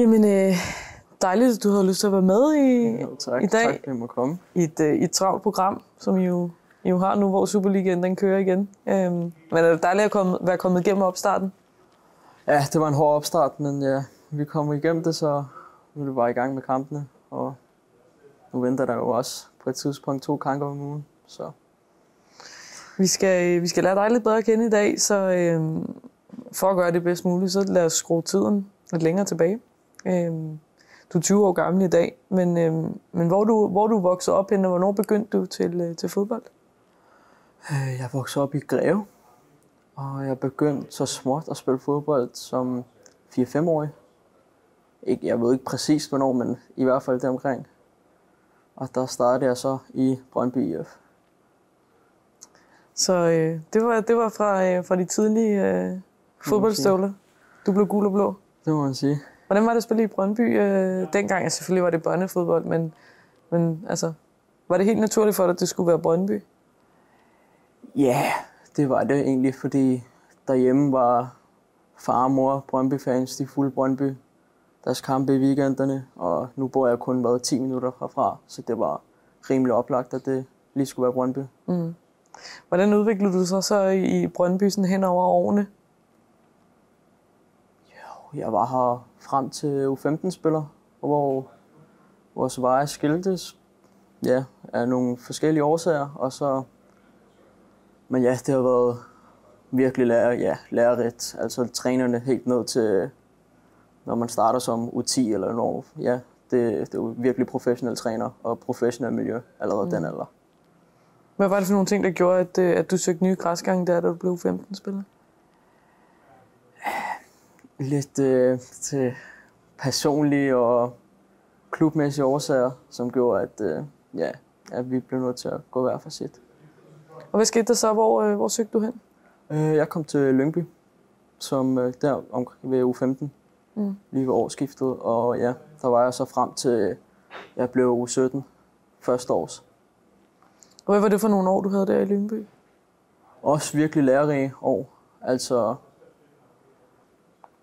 Jamen, øh, dejligt, at du havde lyst til at være med i, Jo, tak. i dag. Tak, det må komme. i et, øh, et travlt program, som I jo, I jo har nu, hvor Superligaen den kører igen. Øhm, men er det dejligt at komme, være kommet igennem opstarten? Ja, det var en hård opstart, men ja, vi kommer igennem det, så nu er vi bare i gang med kampene. Og nu venter der jo også på et tidspunkt to kampe om ugen. Så Vi skal, vi skal lære dig lidt bedre at kende i dag, så øhm, for at gøre det bedst muligt, så lad os skrue tiden lidt længere tilbage. Øhm, du er 20 år gammel i dag, men, øhm, men hvor, du, hvor du voksede op henne, og hvornår begyndte du til, øh, til fodbold? øh, jeg voksede op i Greve, og jeg begyndte så småt at spille fodbold som 4-5-årig. Ikke, jeg ved ikke præcis hvornår, men i hvert fald deromkring. Og der startede jeg så i Brøndby IF. Så øh, det, var, det var fra, øh, fra de tidlige øh, fodboldstøvler. Du blev gul og blå. Det må man sige. Hvordan var det at spille i Brøndby øh, dengang? Altså, selvfølgelig var det børnefodbold, men, men altså, var det helt naturligt for dig, at det skulle være Brøndby? Ja, yeah, det var det egentlig, fordi derhjemme var far og mor Brøndby-fans, de fulde Brøndby. Deres kampe i weekenderne, og nu bor jeg kun været 10 minutter herfra, så det var rimelig oplagt, at det lige skulle være Brøndby. Mm. Hvordan udviklede du sig så i Brøndby sådan hen over årene? Jeg var her frem til U15-spiller, hvor vores veje skiltes ja, af nogle forskellige årsager, og så... Men ja, det har været virkelig lærer, ja, lærerigt. Altså trænerne helt ned til, når man starter som U10 eller når, ja, det, det er jo virkelig professionelle træner og professionelt miljø allerede mm. den alder. Hvad var det for nogle ting, der gjorde, at, øh, at du søgte nye græsgange der, da du blev 15-spiller? Lidt øh, til personlige og klubmæssige årsager, som gjorde, at, øh, ja, at vi blev nødt til at gå hver for sit. Og hvad skete der så? Hvor, øh, hvor søgte du hen? Øh, jeg kom til Lyngby, som øh, der om, ved U15, Mm. lige ved årsskiftet, og ja, der var jeg så frem til, jeg blev U17, første års. Og hvad var det for nogle år, du havde der i Lyngby? Også virkelig lærerige år, altså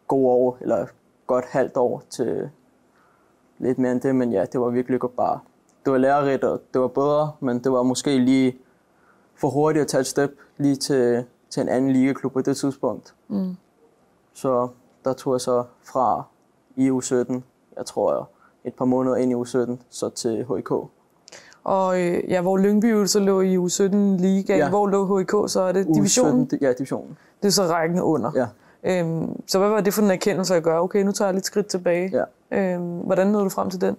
gode år, eller godt halvt år til lidt mere end det, men ja, det var virkelig godt bare. Det var lærerigt, og det var bedre, men det var måske lige for hurtigt at tage et step lige til, til en anden ligaklub på det tidspunkt. Mm. Så der tog jeg så fra i U17, jeg tror jeg, et par måneder ind i U17, så til HIK. Og øh, ja, hvor Lyngby så lå i U17 Liga, ja. Ja. hvor lå HIK, så er det divisionen. U17, ja, divisionen. Det er så rækken under. Ja. Øhm, så hvad var det for en erkendelse at gøre? Okay, nu tager jeg lidt skridt tilbage. Ja. Øhm, hvordan nåede du frem til den?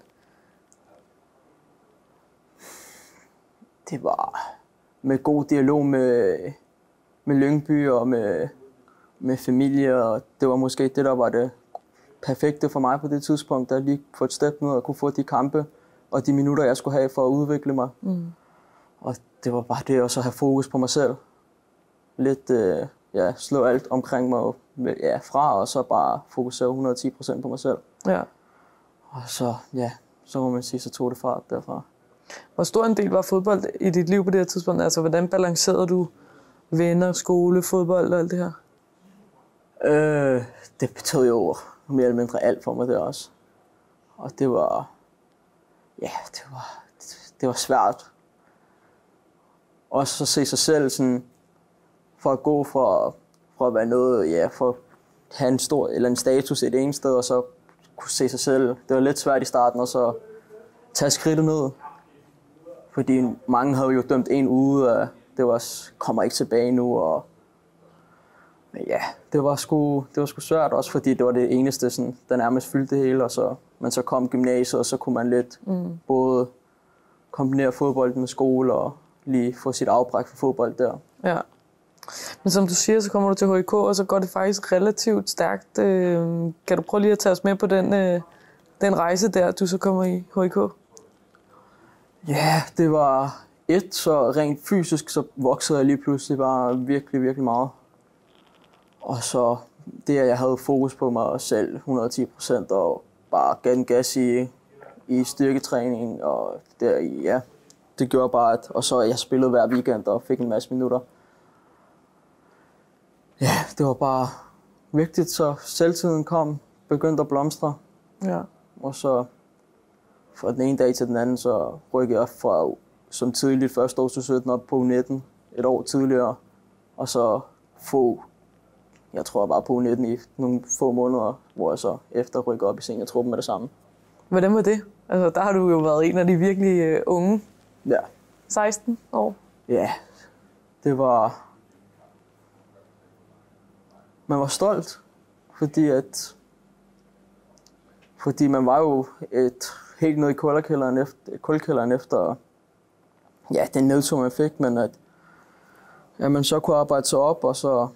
Det var med god dialog med, med Lyngby og med, med familie, og det var måske det, der var det perfekte for mig på det tidspunkt, at lige få et step ned og kunne få de kampe og de minutter, jeg skulle have for at udvikle mig. Mm. Og det var bare det, at så have fokus på mig selv. Lidt, øh, ja, slå alt omkring mig ja, fra, og så bare fokusere 110% på mig selv. Ja. Og så, ja, så må man sige, så tog det fart derfra. Hvor stor en del var fodbold i dit liv på det her tidspunkt? Altså, hvordan balancerede du venner, skole, fodbold og alt det her? Øh, det betød jo mere eller mindre alt for mig det også. Og det var, ja, det var, det var svært. Også at se sig selv sådan, for at gå fra, fra at være noget, ja, for at have en stor, eller en status et ene sted, og så kunne se sig selv. Det var lidt svært i starten, og så tage skridtet ned. Fordi mange havde jo dømt en ude, og det var, også- kommer ikke tilbage nu, og men ja, det var sgu, det var sgu svært også, fordi det var det eneste, sådan, der nærmest fyldte det hele, og så, men så kom gymnasiet, og så kunne man lidt mm. både kombinere fodbold med skole, og lige få sit afbræk for fodbold der. Ja. Men som du siger, så kommer du til HIK, og så går det faktisk relativt stærkt. Øh, kan du prøve lige at tage os med på den, øh, den rejse der, du så kommer i HIK? Ja, det var et, så rent fysisk, så voksede jeg lige pludselig bare virkelig, virkelig meget. Og så det, at jeg havde fokus på mig selv 110 procent, og bare gav den gas i, i styrketræning, og der, ja, det gjorde bare, at, og så jeg spillede hver weekend og fik en masse minutter. Ja, det var bare vigtigt, så selvtiden kom, begyndte at blomstre, Ja. Og så fra den ene dag til den anden, så rykkede jeg fra som tidligt første år til 17 op på 19 et år tidligere. Og så få, jeg tror jeg var på 19 i nogle få måneder, hvor jeg så efter rykkede op i seniortruppen med det samme. Hvordan var det? Altså, der har du jo været en af de virkelig øh, unge, Ja, 16 år. ja, det var... Man var stolt, fordi at... Fordi man var jo et helt nede i kulderkælderen efter, kulkælderen efter ja, den nedtur, man fik, men at, ja, man så kunne arbejde sig op, og så,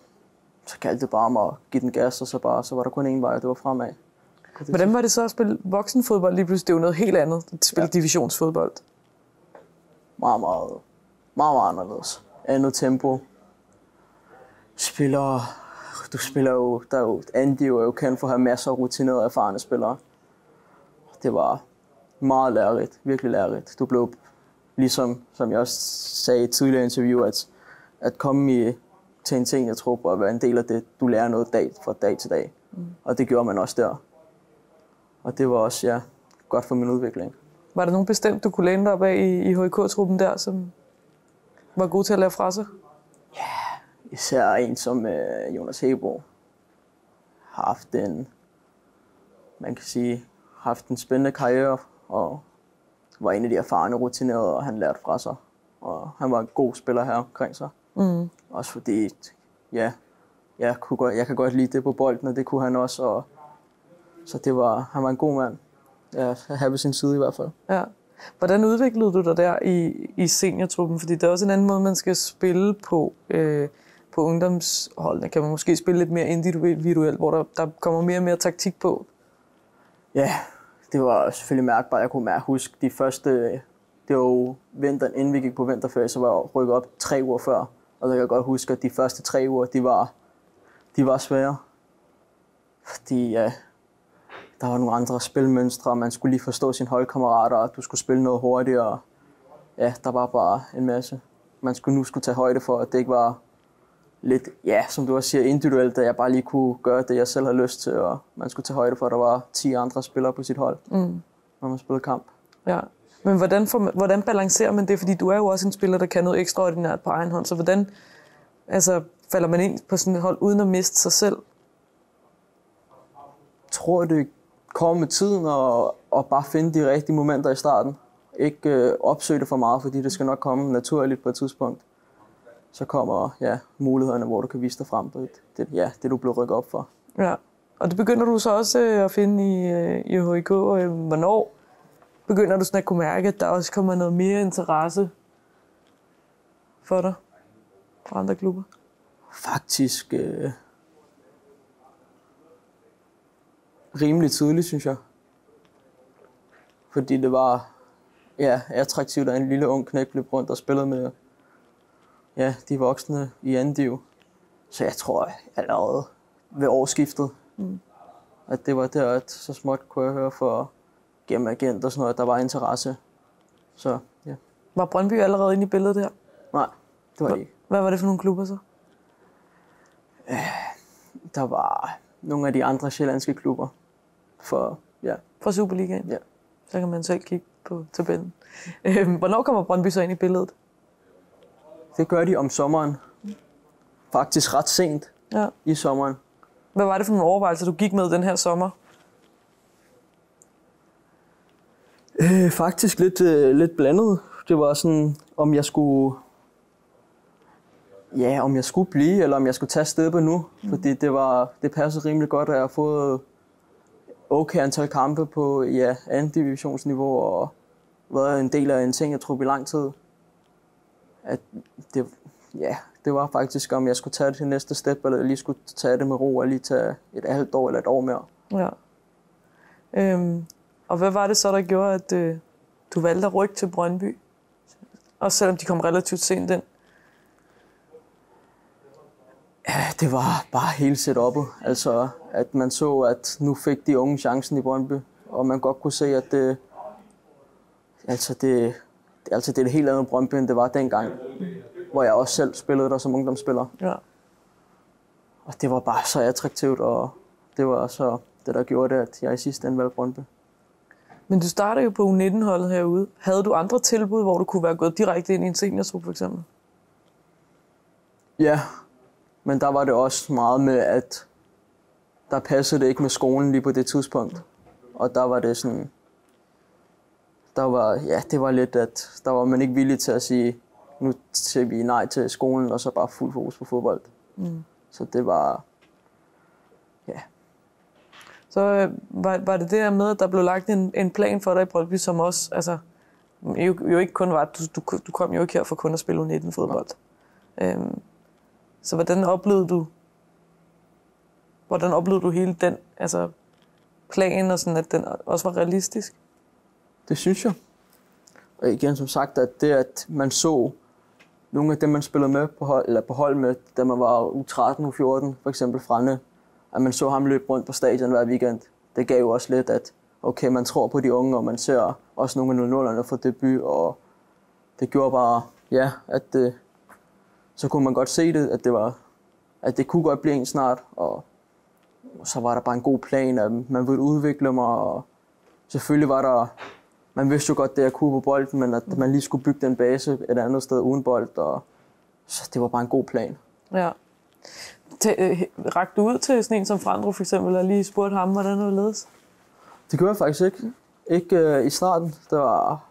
så kaldte det bare om at give den gas, og så, bare, så var der kun én vej, og det var fremad. Hvordan var det så at spille voksenfodbold lige pludselig? Det er jo noget helt andet, at spille ja. divisionsfodbold. meget, meget, meget, meget anderledes. Andet tempo. Spiller, du spiller jo, der er jo, Andy er jo kendt for at have masser af rutinerede, erfarne spillere. Det var meget lærerigt, virkelig lærerigt. Du blev, ligesom som jeg også sagde i et tidligere interview, at, at komme i, til en ting, jeg tror på at være en del af det, du lærer noget dag fra dag til dag. Mm. Og det gjorde man også der. Og det var også, ja, godt for min udvikling. Var der nogen bestemt, du kunne læne dig op af i, i HIK-truppen der, som var god til at lære fra sig? Især en som øh, Jonas Hebo har haft en, man kan sige, haft en spændende karriere og var en af de erfarne rutinerede, og han lærte fra sig. Og han var en god spiller her omkring sig. Mm. Også fordi, ja, jeg, kunne godt, jeg kan godt lide det på bolden, og det kunne han også. Og, så det var, han var en god mand. Ja, at have ved sin side i hvert fald. Ja. Hvordan udviklede du dig der i, i seniortruppen? Fordi det er også en anden måde, man skal spille på. Øh, på ungdomsholdene kan man måske spille lidt mere individuelt, hvor der, der kommer mere og mere taktik på. Ja, det var selvfølgelig mærkbart. Jeg kunne mærke, huske de første, det var jo vinteren, inden vi gik på vinterferie, så var jeg rykket op tre uger før. Og så kan jeg godt huske, at de første tre uger, de var, de var svære. Fordi ja, der var nogle andre spilmønstre, og man skulle lige forstå sine holdkammerater, og du skulle spille noget hurtigere. Ja, der var bare en masse. Man skulle nu skulle tage højde for, at det ikke var lidt, ja, som du også siger, individuelt, at jeg bare lige kunne gøre det, jeg selv havde lyst til, og man skulle tage højde for, at der var 10 andre spillere på sit hold, Mm. når man spillede kamp. Ja. Men hvordan, man, hvordan balancerer man det? Fordi du er jo også en spiller, der kan noget ekstraordinært på egen hånd. Så hvordan altså, falder man ind på sådan et hold uden at miste sig selv? Jeg tror, det kommer med tiden, og, og bare finde de rigtige momenter i starten. Ikke øh, opsøge det for meget, fordi det skal nok komme naturligt på et tidspunkt. Så kommer ja, mulighederne, hvor du kan vise dig frem på det, det, ja, det du blev rykket op for. Ja. Og det begynder du så også øh, at finde i, øh, i HIK. Øh, Hvornår begynder du sådan at kunne mærke, at der også kommer noget mere interesse for dig fra andre klubber? Faktisk øh, rimelig tidligt, synes jeg. Fordi det var ja, attraktivt, at en lille ung knæk blev rundt og spillede med ja, de voksne i anden div. Så jeg tror allerede ved årsskiftet, Mm. at det var der, at så småt kunne jeg høre for gennem agent og sådan noget, at der var interesse. Så ja, Var Brøndby allerede inde i billedet der? nej, det var det ikke. Hvad var det for nogle klubber så? Der var nogle af de andre sjællandske klubber. For ja, Fra Superligaen? Ja. Så kan man selv kigge på tabellen. Øhm, Hvornår kommer Brøndby så ind i billedet? Det gør de om sommeren. Faktisk ret sent Ja. i sommeren. Hvad var det for nogle overvejelser, du gik med den her sommer? Øh, faktisk lidt, øh, lidt blandet. Det var sådan, om jeg skulle... Ja, om jeg skulle blive, eller om jeg skulle tage stedet nu. Mm. Fordi det, var, det passede rimelig godt, at jeg har fået okay antal kampe på ja, anden divisionsniveau, og været en del af en ting, jeg tror i lang tid. At det, ja, det var faktisk, om jeg skulle tage det til næste step, eller lige skulle tage det med ro, og lige tage et halvt år eller et år mere. Ja. Øhm, og hvad var det så, der gjorde, at øh, du valgte at rykke til Brøndby? Også selvom de kom relativt sent ind. Ja, det var bare hele setup'et. Altså, at man så, at nu fik de unge chancen i Brøndby, og man godt kunne se, at det, altså det, altså det er det helt andet Brøndby, end det var dengang, hvor jeg også selv spillede der som ungdomsspiller. Ja. Og det var bare så attraktivt, og det var så det, der gjorde det, at jeg i sidste ende valgte Brøndby. Men du startede jo på U19-holdet herude. Havde du andre tilbud, hvor du kunne være gået direkte ind i en seniortrup, for eksempel? Ja, men der var det også meget med, at der passede det ikke med skolen lige på det tidspunkt. Og der var det sådan, der var, ja, det var lidt, at der var man ikke villig til at sige, nu siger vi nej til skolen, og så bare fuld fokus på fodbold. Mm. Så det var, ja. Så øh, var, var det der med, at der blev lagt en, en plan for dig i Brøndby, som også, altså, jo, jo ikke kun var, du, du, du kom jo ikke her for kun at spille U19-fodbold. Øhm, så hvordan oplevede du, hvordan oplevede du hele den, altså, plan, og sådan, at den også var realistisk? Det synes jeg. Og igen, som sagt, at det, at man så nogle af dem, man spillede med på hold, eller på hold med, da man var U13, U14, for eksempel Frane, at man så ham løbe rundt på stadion hver weekend. Det gav jo også lidt, at okay, man tror på de unge, og man ser også nogle af 00'erne få debut, og det gjorde bare, ja, at det, så kunne man godt se det, at det var, at det kunne godt blive en snart, og så var der bare en god plan, at man ville udvikle mig, og selvfølgelig var der man vidste jo godt, det jeg kunne på bolden, men at man lige skulle bygge den base et andet sted uden bold, og så det var bare en god plan. Ja. Øh, rakte du ud til sådan en som Frandro for eksempel, og lige spurgte ham, hvordan det ledes? Det gjorde jeg faktisk ikke. Ikke uh, i starten. Det var,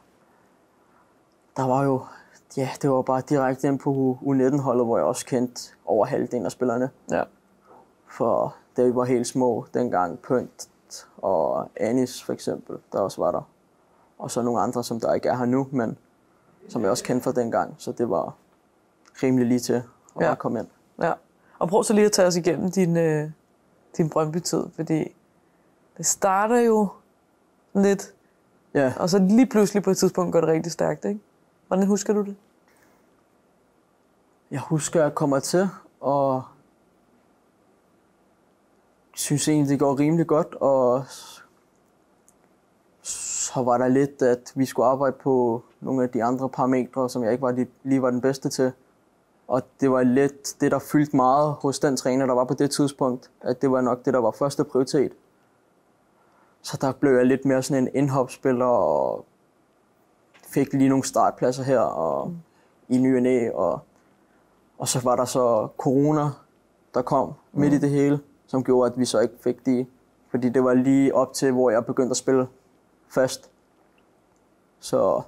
der var jo, ja, det var bare direkte ind på U19-holdet, hvor jeg også kendte over halvdelen af spillerne. Ja. For da vi var helt små dengang, Pønt og Anis for eksempel, der også var der og så nogle andre, som der ikke er her nu, men som jeg også kendte fra dengang. Så det var rimelig lige til at ja. komme ind. Ja. Og prøv så lige at tage os igennem din, øh, din Brøndby-tid, fordi det starter jo lidt, ja. og så lige pludselig på et tidspunkt går det rigtig stærkt, ikke? Hvordan husker du det? Jeg husker, at jeg kommer til, og synes egentlig, det går rimelig godt, og så var der lidt, at vi skulle arbejde på nogle af de andre parametre, som jeg ikke var, lige var den bedste til. Og det var lidt det, der fyldte meget hos den træner, der var på det tidspunkt, at det var nok det, der var første prioritet. Så der blev jeg lidt mere sådan en indhopspiller og fik lige nogle startpladser her og mm. i ny og, næ, og, og så var der så corona, der kom mm. midt i det hele, som gjorde, at vi så ikke fik de, fordi det var lige op til, hvor jeg begyndte at spille først. Så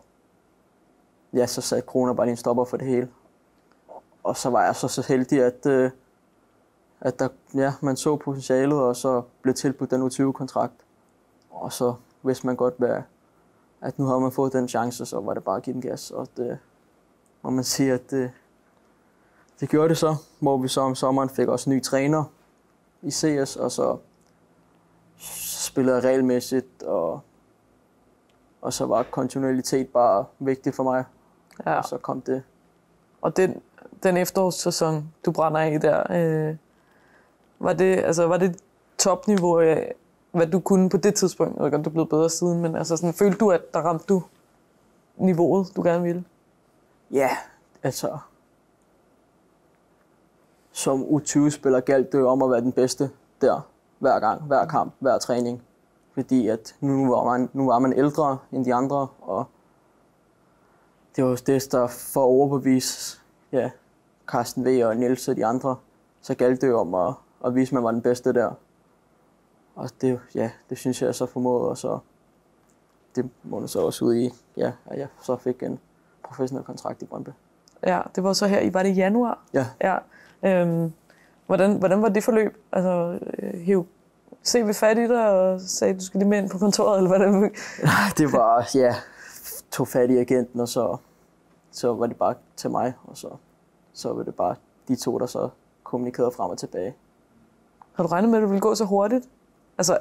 ja, så satte corona bare lige en stopper for det hele. Og så var jeg så, så heldig, at, øh, at der, ja, man så potentialet, og så blev tilbudt den U20-kontrakt. Og så vidste man godt, hvad, at nu havde man fået den chance, så var det bare at give den gas. Og det må man sige, at det, det gjorde det så, hvor vi så om sommeren fik også ny træner i CS, og så spillede jeg regelmæssigt, og og så var kontinuitet bare vigtigt for mig. Ja. Og så kom det. Og den, den efterårssæson, du brænder af der, øh, var, det, altså, var det topniveau af, hvad du kunne på det tidspunkt? Jeg ved godt, du er blevet bedre siden, men altså sådan, følte du, at der ramte du niveauet, du gerne ville? Ja, altså... Som U20-spiller galt det jo om at være den bedste der, hver gang, hver kamp, hver træning fordi at nu var, man, nu var man ældre end de andre, og det var det, der for at overbevise ja, Carsten V. og Niels og de andre, så galt det om at, at vise, at man var den bedste der. Og det, ja, det synes jeg så formåede, og så det må så også ud i, ja, at jeg så fik en professionel kontrakt i Brøndby. Ja, det var så her i, var det i januar? Ja. ja. Øhm, hvordan, hvordan var det forløb? Altså, øh, hiv se vi fat i dig og sagde, du skal lige med ind på kontoret, eller hvad det var? det var, ja, tog fat i agenten, og så, så var det bare til mig, og så, så var det bare de to, der så kommunikerede frem og tilbage. Har du regnet med, at det ville gå så hurtigt? Altså,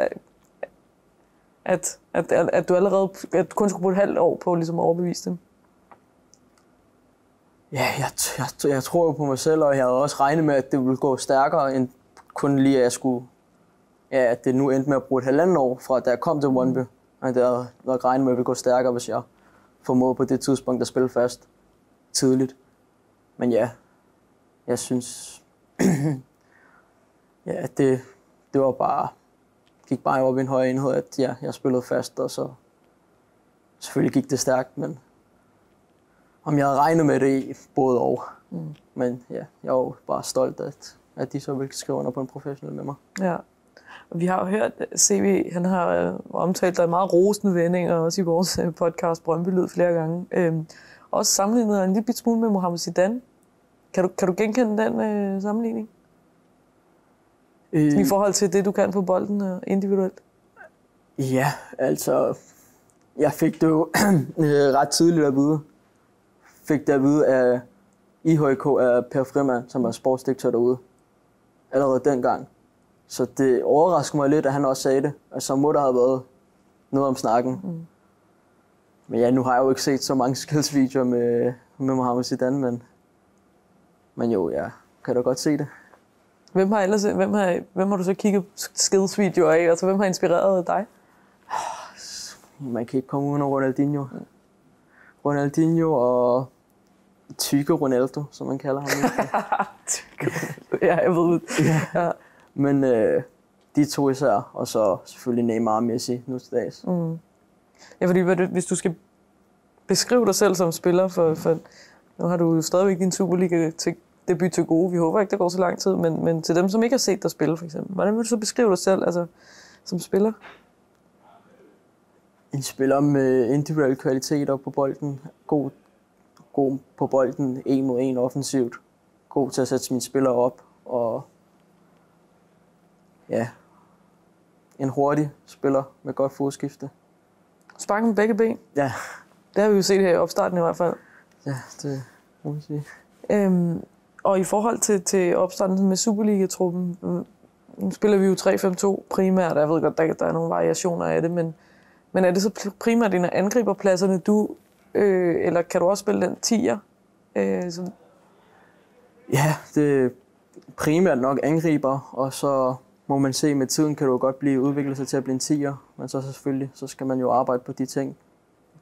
at, at, at, at du allerede at du kun skulle bruge et halvt år på ligesom at overbevise dem? Ja, jeg, jeg, jeg tror jo på mig selv, og jeg havde også regnet med, at det ville gå stærkere, end kun lige at jeg skulle ja, at det nu endte med at bruge et halvandet år fra, da jeg kom til Mm. Og det havde nok regnet med, at det ville gå stærkere, hvis jeg formåede på det tidspunkt at spille fast tidligt. Men ja, jeg synes, ja, det, det var bare gik bare op i en høj enhed, at ja, jeg spillede fast, og så selvfølgelig gik det stærkt, men om jeg havde regnet med det i både og. Mm. Men ja, jeg var bare stolt, at, at de så ville skrive under på en professionel med mig. Ja. Og vi har jo hørt, CV, han har øh, omtalt dig i meget rosende vendinger, også i vores øh, podcast Brøndby Lyd flere gange. Øhm, også sammenlignet en lille smule med Mohamed Zidane. Kan du, kan du genkende den øh, sammenligning? Øh, I forhold til det, du kan på bolden øh, individuelt? Ja, altså, jeg fik det jo øh, ret tidligt at vide. Fik det at vide af IHK af Per Frimand, som er sportsdirektør derude. Allerede dengang. Så det overrasker mig lidt, at han også sagde det. Altså, må der have været noget om snakken. Mm. Men ja, nu har jeg jo ikke set så mange skilsvideoer med, med Mohamed Zidane, men, men jo, ja, kan du godt se det. Hvem har, ellers, hvem har, hvem har du så kigget skills-videoer af? Altså, hvem har inspireret dig? Man kan ikke komme uden Ronaldinho. Ronaldinho og Tyke Ronaldo, som man kalder ham. ja, jeg ved det. ja. Men øh, de to især, og så selvfølgelig Neymar og Messi nu til dags. Mm. Ja, fordi hvis du skal beskrive dig selv som spiller, for, for nu har du jo stadigvæk din Superliga til debut til gode. Vi håber ikke, der går så lang tid, men, men til dem, som ikke har set dig spille, for eksempel. Hvordan vil du så beskrive dig selv altså, som spiller? En spiller med individuelle kvaliteter på bolden. God, god på bolden, en mod en offensivt. God til at sætte mine spillere op. Og ja, en hurtig spiller med godt fodskifte. Sparker med begge ben? Ja. Det har vi jo set her i opstarten i hvert fald. Ja, det må man sige. Øhm, og i forhold til, til opstarten med Superliga-truppen, nu spiller vi jo 3-5-2 primært, jeg ved godt, der, der er nogle variationer af det, men, men er det så primært dine angriberpladserne, du, øh, eller kan du også spille den 10'er? Øh, som... Ja, det er primært nok angriber, og så må man se, med tiden kan du godt blive udviklet sig til at blive en 10'er, men så selvfølgelig, så skal man jo arbejde på de ting.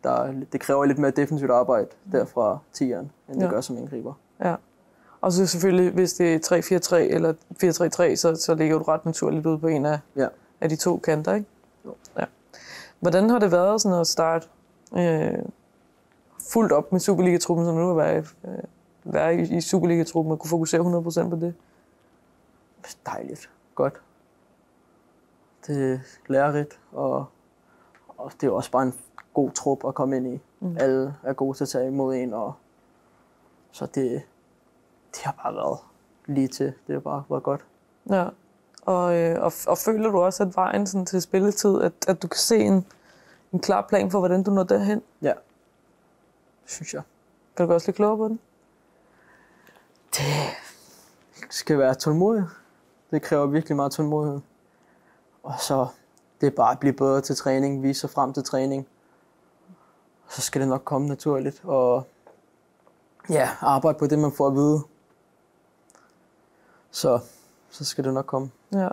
Der, det kræver lidt mere defensivt arbejde derfra 10'eren, end det ja. gør som angriber. Ja. Og så selvfølgelig, hvis det er 3-4-3 eller 4-3-3, så, så ligger du ret naturligt ud på en af, ja. af de to kanter, ikke? Jo. Ja. Hvordan har det været sådan at starte øh, fuldt op med Superliga-truppen, som nu har været, øh, været i, i Superliga-truppen og kunne fokusere 100% på det? Dejligt. Godt. Det er lærerigt, og, og det er også bare en god trup at komme ind i. Mm. Alle er gode til at tage imod en, og så det, det har bare været lige til. Det har bare været godt. Ja. Og, øh, og, og føler du også, at vejen sådan, til spilletid, at, at du kan se en, en klar plan for, hvordan du når derhen? Ja, synes jeg. Kan du godt også lidt klogere på den? Det skal være tålmodig. Det kræver virkelig meget tålmodighed. Og så det er bare at blive bedre til træning, vise sig frem til træning. Så skal det nok komme naturligt. Og ja, arbejde på det, man får at vide. Så, så skal det nok komme. Ja.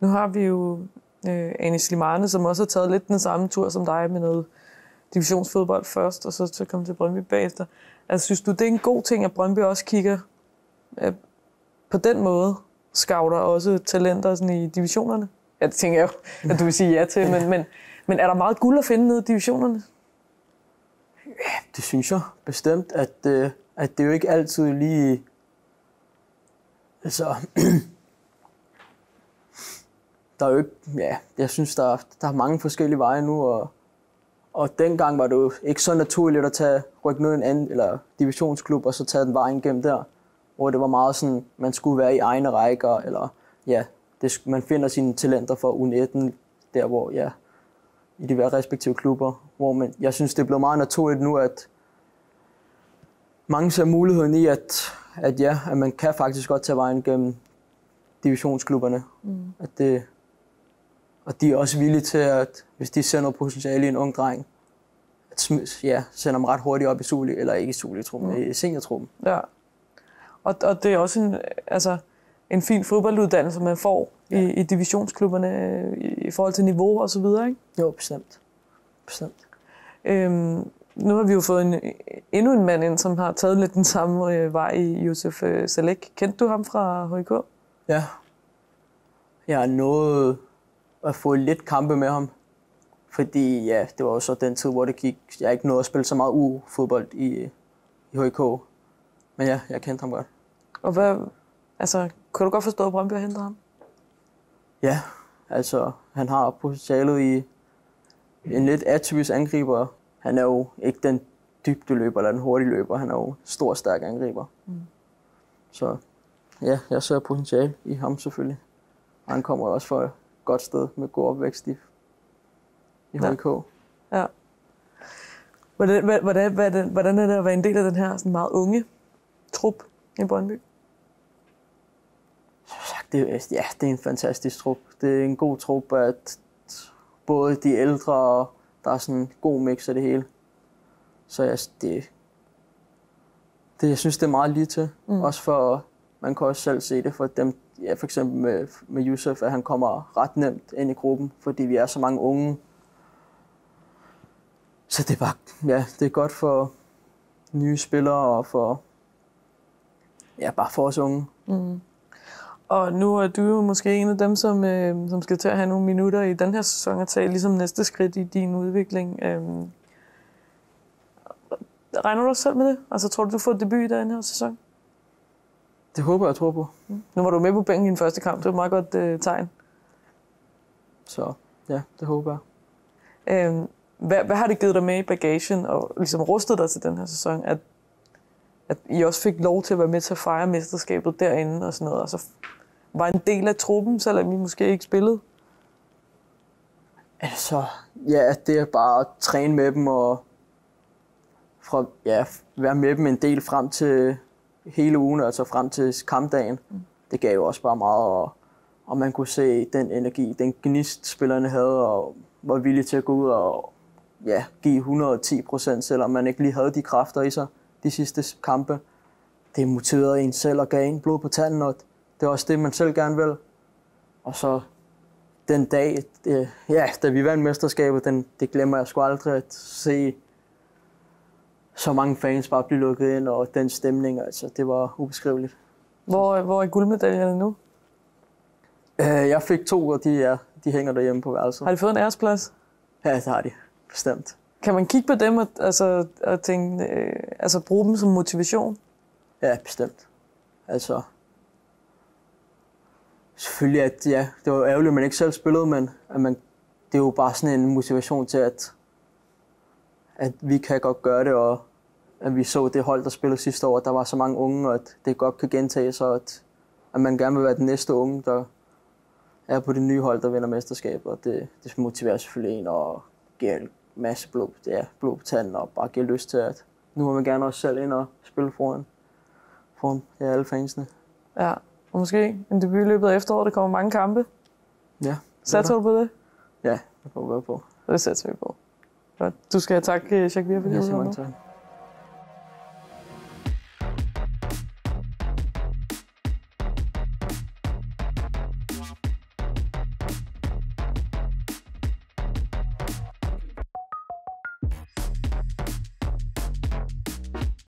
Nu har vi jo øh, Anis Slimane, som også har taget lidt den samme tur som dig med noget divisionsfodbold først, og så til at komme til Brøndby bagefter. Altså, synes du, det er en god ting, at Brøndby også kigger øh, på den måde, scouter også talenter sådan i divisionerne? Ja, det tænker jeg jo, at du vil sige ja til, men, men, men er der meget guld at finde nede i divisionerne? Ja, det synes jeg bestemt, at, øh, at det er jo ikke altid lige... Altså, der er jo ikke... Ja, jeg synes, der er, der er mange forskellige veje nu, og, og dengang var det jo ikke så naturligt at tage rykke ned i en anden eller divisionsklub, og så tage den vejen gennem der. Hvor det var meget sådan, man skulle være i egne rækker, eller ja, det, man finder sine talenter for U19, der hvor, ja, i de respektive klubber, hvor man, jeg synes, det er blevet meget naturligt nu, at mange ser muligheden i, at, at, ja, at man kan faktisk godt tage vejen gennem divisionsklubberne. Mm. At det, og de er også villige til, at hvis de ser noget potentiale i en ung dreng, at ja, sender dem ret hurtigt op i Suli, eller ikke i Suli-truppen, mm. i seniortruppen. Ja. Og, og det er også en, altså, en fin fodbolduddannelse, man får ja. i, i divisionsklubberne i, i forhold til niveau og så videre, ikke? Jo, bestemt. Bestemt. Øhm, nu har vi jo fået en, endnu en mand ind, som har taget lidt den samme øh, vej i Josef øh, Salek. Kendte du ham fra HK? Ja. Jeg er noget at få lidt kampe med ham. Fordi ja, det var jo så den tid, hvor det gik, jeg ikke nåede at spille så meget U-fodbold i, i HK. Men ja, jeg kendte ham godt. Og hvad, altså, kunne du godt forstå, at Brøndby har hentet ham? Ja, altså han har potentialet i en lidt atypisk angriber. Han er jo ikke den dybde løber eller den hurtige løber. Han er jo stor, stærk angriber. Mm. Så ja, jeg ser potentiale i ham selvfølgelig. Og han kommer også fra et godt sted med god opvækst i, i HK. Ja. ja. Hvordan, hvordan, hvordan, hvordan er det at være en del af den her sådan meget unge trup i Brøndby? Det, ja, det er en fantastisk trup. Det er en god trup, at både de ældre og der er sådan en god mix af det hele. Så jeg, det, det, jeg synes, det er meget lige til. Mm. Også for, man kan også selv se det for dem, ja, for eksempel med, med Yusuf, at han kommer ret nemt ind i gruppen, fordi vi er så mange unge. Så det er bare, ja, det er godt for nye spillere og for, ja, bare for os unge. Mm. Og nu er du jo måske en af dem, som, øh, som skal til at have nogle minutter i den her sæson og tage ligesom næste skridt i din udvikling. Øh, regner du selv med det? Altså tror du, du får debut i den her sæson? Det håber jeg, tror på. Mm. Nu var du med på bænken i din første kamp. Det er et meget godt øh, tegn. Så ja, det håber jeg. Øh, hvad, hvad har det givet dig med i bagagen og ligesom rustet dig til den her sæson? At, at I også fik lov til at være med til at fejre mesterskabet derinde og sådan noget. Altså, var en del af truppen, selvom I måske ikke spillede? Altså, ja, det er bare at træne med dem og fra, ja, være med dem en del frem til hele ugen, altså frem til kampdagen. Mm. Det gav jo også bare meget, og, og man kunne se den energi, den gnist spillerne havde, og var villige til at gå ud og ja, give 110 procent, selvom man ikke lige havde de kræfter i sig de sidste kampe. Det motiverede en selv og gav en blod på tanden, og det er også det, man selv gerne vil. Og så den dag, det, ja, da vi vandt mesterskabet, den, det glemmer jeg sgu aldrig at se så mange fans bare blive lukket ind, og den stemning, altså, det var ubeskriveligt. Hvor, hvor er guldmedaljerne nu? Øh, jeg fik to, og de, er, de hænger derhjemme på værelset. Har de fået en æresplads? Ja, det har de. Bestemt. Kan man kigge på dem og, altså, og tænke, øh, altså bruge dem som motivation? Ja, bestemt. Altså, selvfølgelig, at ja, det var ærgerligt, at man ikke selv spillede, men at man, det er jo bare sådan en motivation til, at, at vi kan godt gøre det, og at vi så det hold, der spillede sidste år, at der var så mange unge, og at det godt kan gentage sig, og at, at man gerne vil være den næste unge, der er på det nye hold, der vinder mesterskabet, og det, det motiverer selvfølgelig en og giver en masse blod, ja, blod på tanden, og bare giver lyst til, at nu må man gerne også selv ind og spille foran, foran ja, alle fansene. Ja. Og måske en debut i løbet af efteråret. Der kommer mange kampe. Ja. Satser du på det? Ja, det får vi på. Det satser vi på. Godt. Du skal have tak, Jacques Vier, fordi du var med.